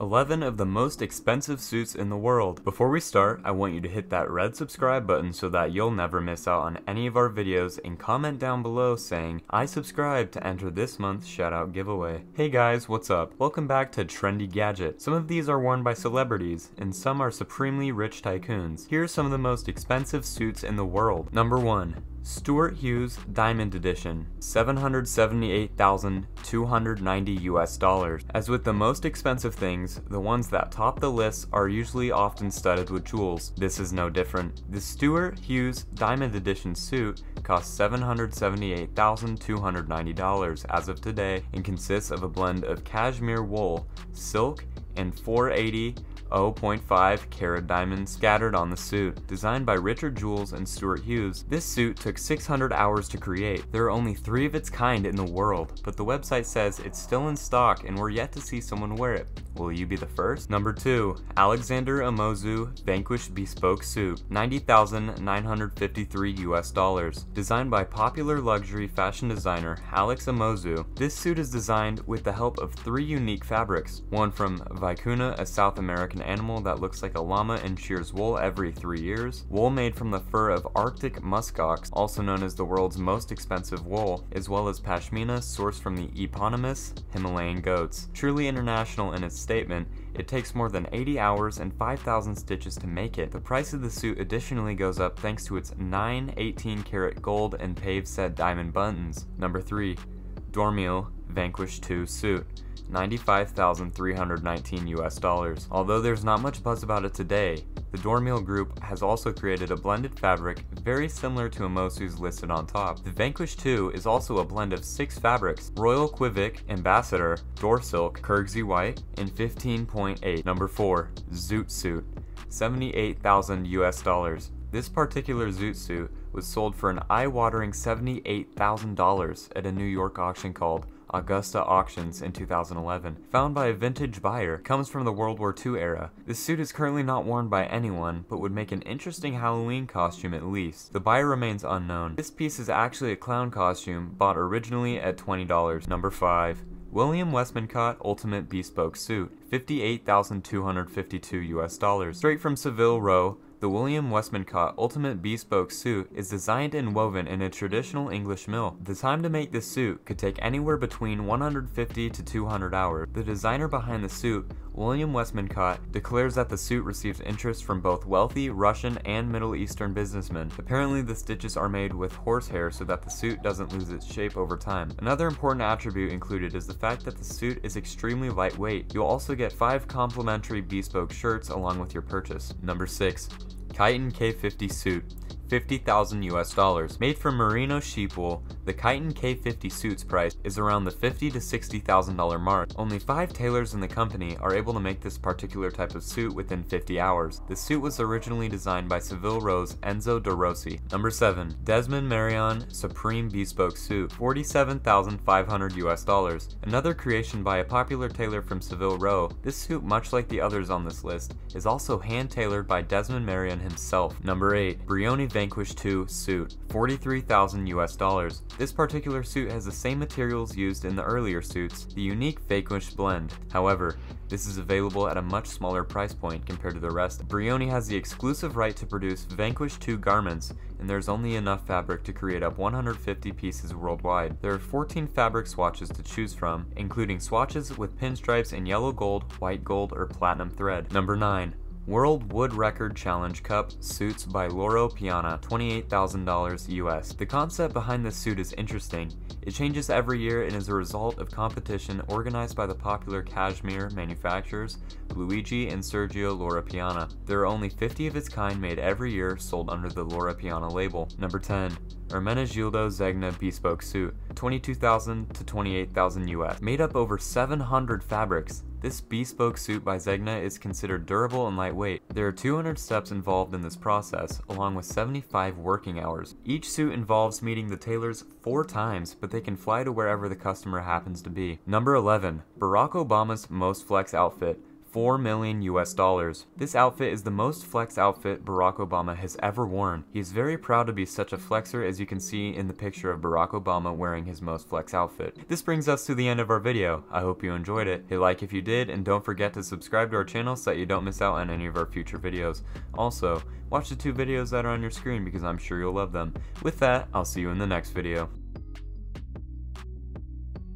11 of the most expensive suits in the world. Before we start, I want you to hit that red subscribe button so that you'll never miss out on any of our videos and comment down below saying, I subscribe to enter this month's shoutout giveaway. Hey guys, what's up? Welcome back to Trendy Gadget. Some of these are worn by celebrities, and some are supremely rich tycoons. Here are some of the most expensive suits in the world. Number 1. Stuart Hughes Diamond Edition, 778,290 US dollars. As with the most expensive things, the ones that top the list are usually often studded with jewels. This is no different. The Stuart Hughes Diamond Edition suit costs $778,290 as of today and consists of a blend of cashmere wool, silk, and 480 0.5 carat diamonds scattered on the suit. Designed by Richard Jules and Stuart Hughes, this suit took 600 hours to create. There are only three of its kind in the world, but the website says it's still in stock and we're yet to see someone wear it. Will you be the first? Number 2. Alexander Amosu Vanquish Bespoke Suit, 90,953 US dollars. Designed by popular luxury fashion designer Alex Amosu, this suit is designed with the help of three unique fabrics. One from Vicuna, a South American animal that looks like a llama and shears wool every three years. Wool made from the fur of Arctic muskox, also known as the world's most expensive wool, as well as pashmina sourced from the eponymous Himalayan goats. Truly international in its statement, it takes more than 80 hours and 5,000 stitches to make it. The price of the suit additionally goes up thanks to its 9 18 karat gold and paved set diamond buttons. Number 3. Dormeuil Vanquish 2 Suit 95,319 US dollars. Although there's not much buzz about it today, the Dormeuil Group has also created a blended fabric very similar to Amosu's listed on top. The Vanquish 2 is also a blend of six fabrics, Royal Quivik, Ambassador, Dorsilk, Kyrgyz White, and 15.8. Number 4. Zoot Suit, 78,000 US dollars. This particular zoot suit was sold for an eye-watering $78,000 at a New York auction called Augusta Auctions in 2011. Found by a vintage buyer, comes from the World War II era. This suit is currently not worn by anyone, but would make an interesting Halloween costume at least. The buyer remains unknown. This piece is actually a clown costume, bought originally at $20. Number 5. William Westmancott Ultimate Bespoke Suit, 58,252 US dollars. Straight from Savile Row, the William Westmancott Ultimate Bespoke Suit is designed and woven in a traditional English mill. The time to make this suit could take anywhere between 150 to 200 hours. The designer behind the suit, William Westmancott declares that the suit receives interest from both wealthy Russian and Middle Eastern businessmen. Apparently the stitches are made with horsehair so that the suit doesn't lose its shape over time. Another important attribute included is the fact that the suit is extremely lightweight. You'll also get 5 complimentary bespoke shirts along with your purchase. Number 6. Kiton K50 suit, 50,000 US dollars. Made from merino sheep wool, the Kiton K50 suit's price is around the $50 to $60,000 mark. Only 5 tailors in the company are able to make this particular type of suit within 50 hours. The suit was originally designed by Savile Row's Enzo DeRossi. Number 7. Desmond Merrion Supreme Bespoke Suit, 47,500 US dollars. Another creation by a popular tailor from Savile Row, this suit much like the others on this list, is also hand tailored by Desmond Merrion himself. Number 8. Brioni Vanquish 2 suit, 43,000 US dollars. This particular suit has the same materials used in the earlier suits, the unique Vanquish blend. However, this is available at a much smaller price point compared to the rest. Brioni has the exclusive right to produce Vanquish 2 garments, and there's only enough fabric to create up 150 pieces worldwide. There are 14 fabric swatches to choose from, including swatches with pinstripes in yellow gold, white gold, or platinum thread. Number 9. World Wood Record Challenge Cup Suits by Loro Piana, $28,000 US. The concept behind this suit is interesting. It changes every year and is a result of competition organized by the popular cashmere manufacturers Luigi and Sergio Loro Piana. There are only 50 of its kind made every year sold under the Loro Piana label. Number 10. Ermenegildo Zegna Bespoke Suit, 22,000 to 28,000 US. Made up over 700 fabrics, this bespoke suit by Zegna is considered durable and lightweight. There are 200 steps involved in this process, along with 75 working hours. Each suit involves meeting the tailors four times, but they can fly to wherever the customer happens to be. Number 11. Barack Obama's Most Flex Outfit, 4 million US dollars. This outfit is the most flex outfit Barack Obama has ever worn. He is very proud to be such a flexer as you can see in the picture of Barack Obama wearing his most flex outfit. This brings us to the end of our video. I hope you enjoyed it. Hit like if you did and don't forget to subscribe to our channel so that you don't miss out on any of our future videos. Also, watch the two videos that are on your screen because I'm sure you'll love them. With that, I'll see you in the next video.